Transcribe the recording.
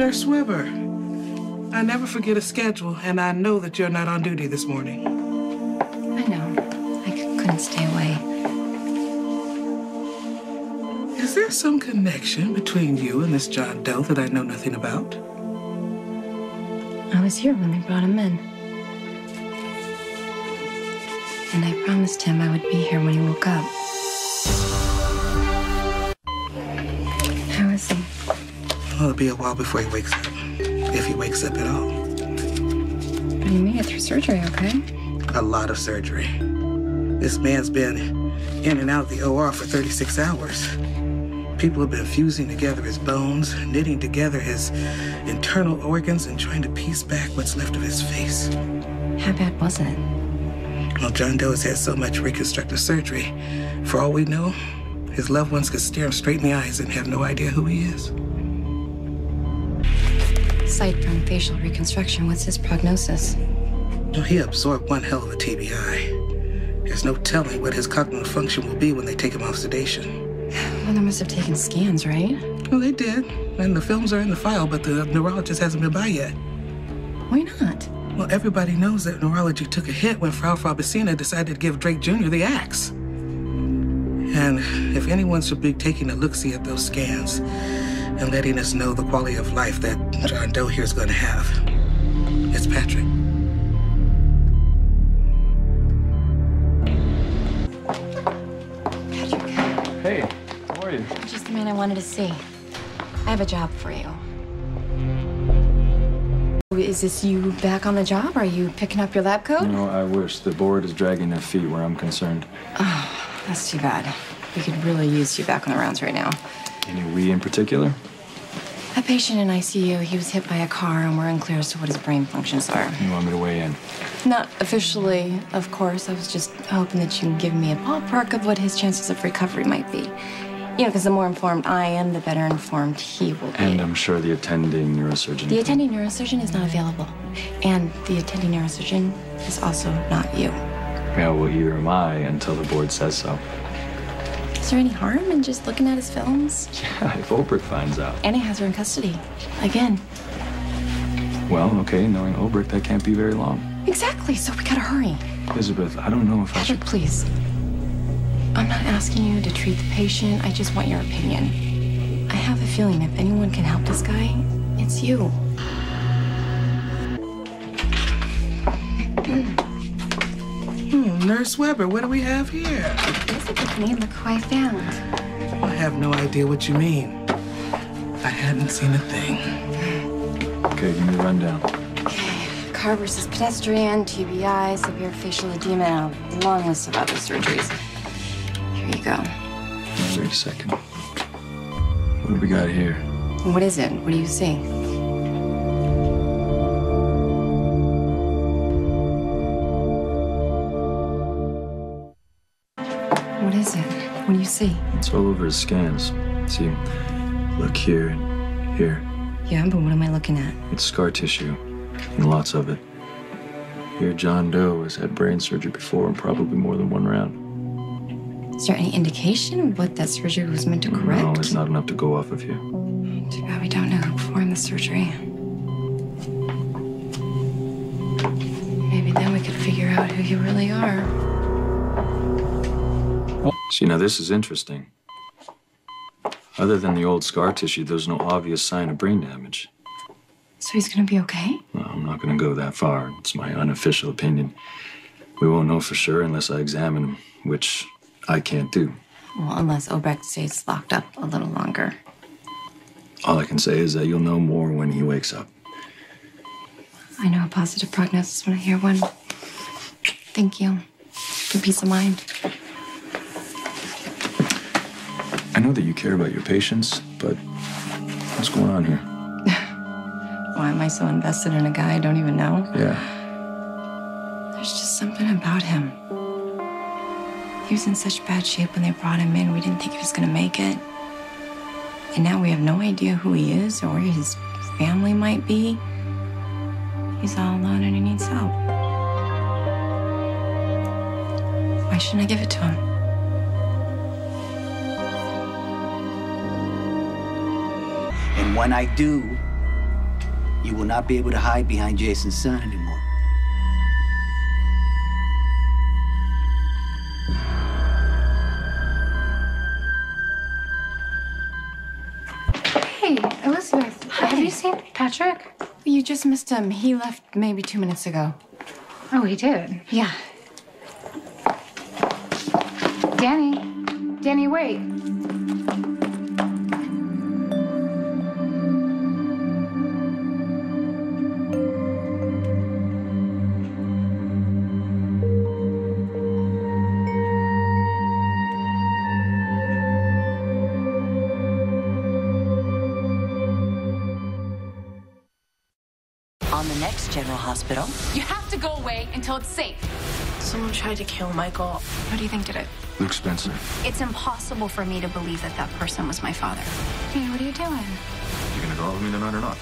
Nurse Weber, I never forget a schedule, and I know that you're not on duty this morning. I know. I couldn't stay away. Is there some connection between you and this John Doe that I know nothing about? I was here when they brought him in. And I promised him I would be here when he woke up. Well, it'll be a while before he wakes up. If he wakes up at all. But you made it through surgery, okay? A lot of surgery. This man's been in and out of the OR for 36 hours. People have been fusing together his bones, knitting together his internal organs, and trying to piece back what's left of his face. How bad was it? Well, John Doe has had so much reconstructive surgery. For all we know, his loved ones could stare him straight in the eyes and have no idea who he is. Aside from facial reconstruction, what's his prognosis? Well, he absorbed one hell of a TBI. There's no telling what his cognitive function will be when they take him off sedation. Well, they must have taken scans, right? Well, they did. And the films are in the file, but the neurologist hasn't been by yet. Why not? Well, everybody knows that neurology took a hit when Frau Frabicina decided to give Drake Jr. the axe. And if anyone should be taking a look-see at those scans and letting us know the quality of life that John Doe here is going to have, it's Patrick. Patrick, Hey, how are you? just the man I wanted to see. I have a job for you. Is this you back on the job? Are you picking up your lab coat? No, I wish. The board is dragging their feet where I'm concerned. Oh, that's too bad. We could really use you back on the rounds right now. Any we in particular? A patient in ICU, he was hit by a car, and we're unclear as to what his brain functions are. You want me to weigh in? Not officially, of course. I was just hoping that you can give me a ballpark of what his chances of recovery might be. You know, because the more informed I am, the better informed he will be. And I'm sure the attending neurosurgeon. the attending neurosurgeon is not available. And the attending neurosurgeon is also not you. Yeah, well, either am I until the board says so. Is there any harm in just looking at his films? Yeah, if Obrecht finds out. Annie has her in custody. Again. Well, okay, knowing Obrecht, that can't be very long. Exactly, so we gotta hurry. Elizabeth, I don't know if I should. Patrick, please. I'm not asking you to treat the patient. I just want your opinion. I have a feeling if anyone can help this guy, it's you. Nurse Weber, what do we have here? Basically, look who I found. I have no idea what you mean. I hadn't seen a thing. Okay, give me the rundown. Okay. Car versus pedestrian, TBI, severe facial edema, and a long list of other surgeries. Here you go. Wait a second. What do we got here? What is it? What do you see? Is it? What do you see? It's all over his scans. See, look here, here. Yeah, but what am I looking at? It's scar tissue, and lots of it. Here, John Doe has had brain surgery before, and probably more than one round. Is there any indication of what that surgery was meant to correct? No, it's not enough to go off of you. Too bad we don't know who performed the surgery. Maybe then we could figure out who you really are. See, now this is interesting. Other than the old scar tissue, there's no obvious sign of brain damage. So he's gonna be okay? Well, I'm not going to go that far. It's my unofficial opinion. We won't know for sure unless I examine him, which I can't do. Well, unless Obrecht stays locked up a little longer. All I can say is that you'll know more when he wakes up. I know a positive prognosis when I hear one. Thank you. For peace of mind. Know that you care about your patients, but what's going on here? Why am I so invested in a guy I don't even know? Yeah. There's just something about him. He was in such bad shape when they brought him in, we didn't think he was gonna make it. And now we have no idea who he is or where his family might be. He's all alone and he needs help. Why shouldn't I give it to him? When I do, You will not be able to hide behind Jason's son anymore. Hey, Elizabeth, have you seen Patrick? You just missed him. He left maybe two minutes ago. Oh, he did. Yeah. Danny, Danny, wait. On the next General Hospital, You have to go away until it's safe. Someone tried to kill Michael. Who do you think did it? Luke Spencer. It's impossible for me to believe that that person was my father. Hey, what are you doing? You gonna go out with me tonight or not?